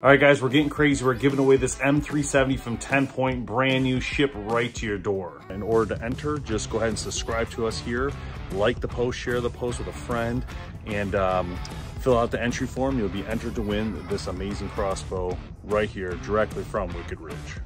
All right, guys, we're getting crazy. We're giving away this M370 from TenPoint, brand new, ship right to your door. In order to enter, just go ahead and subscribe to us here, like the post, share the post with a friend, and um, fill out the entry form. You'll be entered to win this amazing crossbow right here, directly from Wicked Ridge.